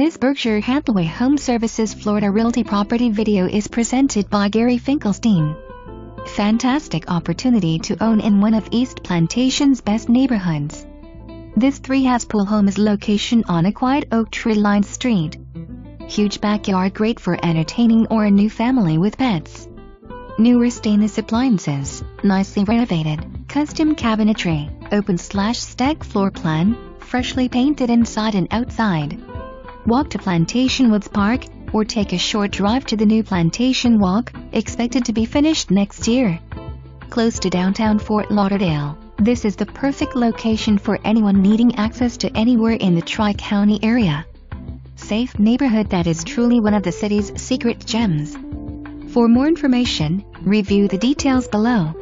This Berkshire Hathaway Home Services Florida Realty property video is presented by Gary Finkelstein. Fantastic opportunity to own in one of East Plantation's best neighborhoods. This three-house pool home is location on a quiet oak tree-lined street. Huge backyard great for entertaining or a new family with pets. Newer stainless appliances, nicely renovated, custom cabinetry, open slash stack floor plan, freshly painted inside and outside. Walk to Plantation Woods Park, or take a short drive to the new Plantation Walk, expected to be finished next year. Close to downtown Fort Lauderdale, this is the perfect location for anyone needing access to anywhere in the Tri-County area. Safe neighborhood that is truly one of the city's secret gems. For more information, review the details below.